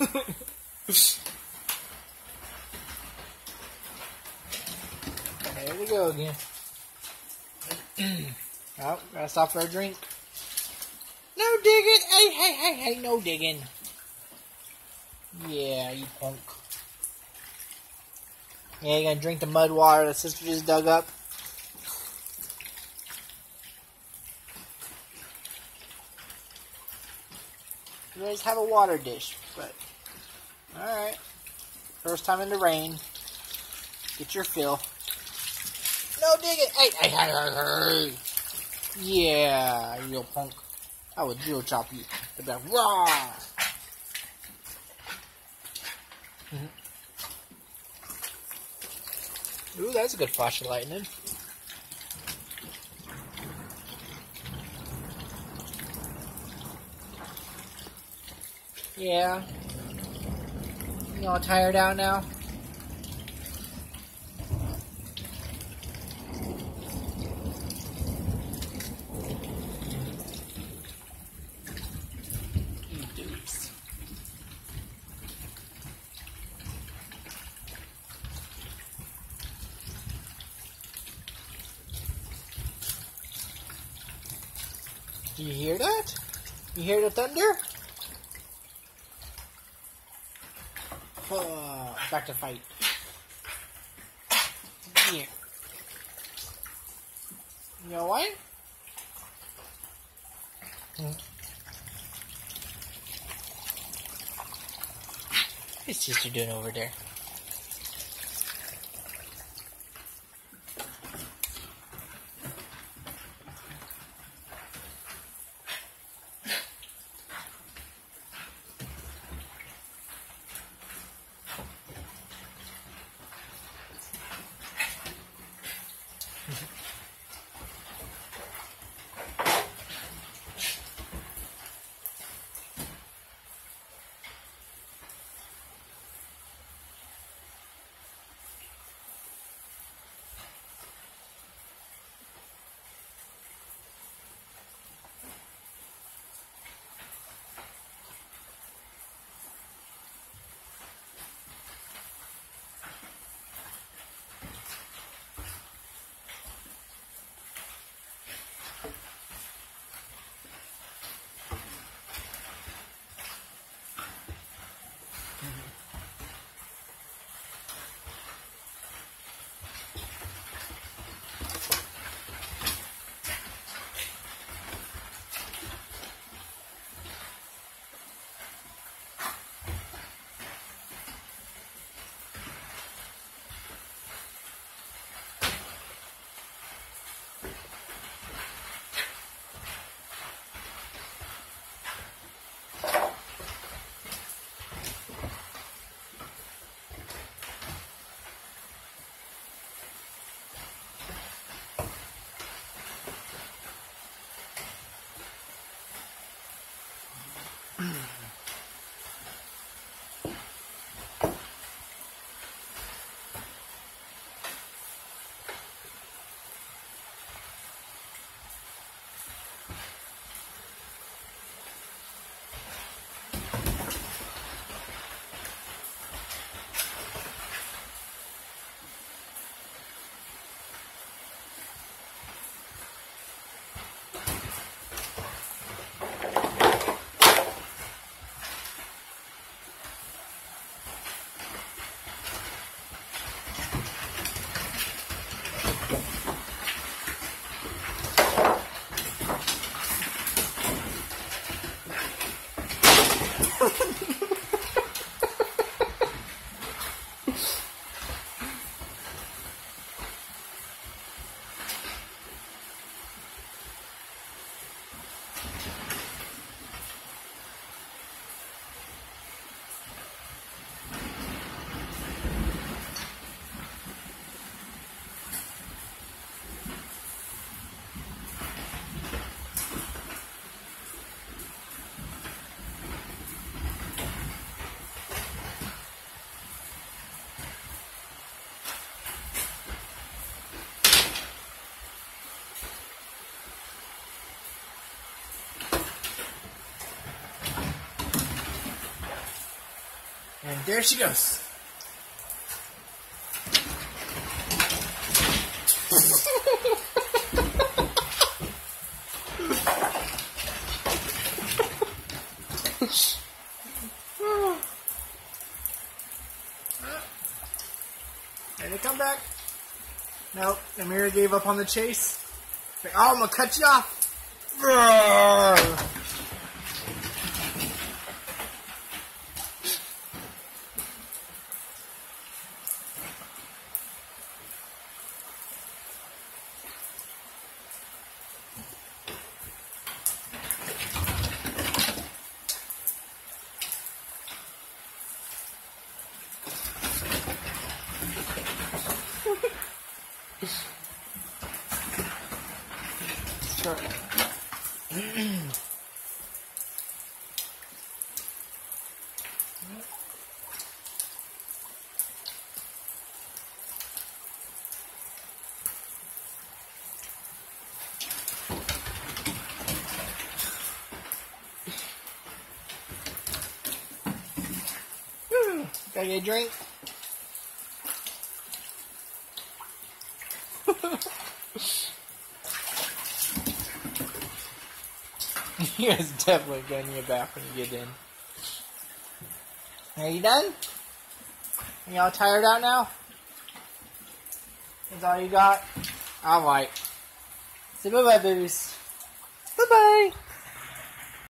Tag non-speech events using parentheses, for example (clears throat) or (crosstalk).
there we go again. (clears throat) oh, gotta stop for a drink. No digging! Hey, hey, hey, hey, no digging. Yeah, you punk. Yeah, you gonna drink the mud water that sister just dug up? You guys have a water dish, but alright. First time in the rain. Get your fill. No digging! Hey, hey, hey, hey, hey! Yeah, real punk. I would drill chop you. Be like, raw! Ooh, that's a good flash of lightning. Yeah. You all tired out now? Do you hear that? You hear the thunder? Oh, back to fight. Here. You know what? Hmm. What's sister doing over there? Ha ha ha! And there she goes. (laughs) and they come back? Nope, Nymeria gave up on the chase. Oh, I'm gonna cut you off. Sure. Hmm, gotta get a drink. (laughs) (laughs) you guys definitely getting you back when you get in. Are you done? Are y'all tired out now? Is all you got? Alright. Say bye bye, babies. Bye bye.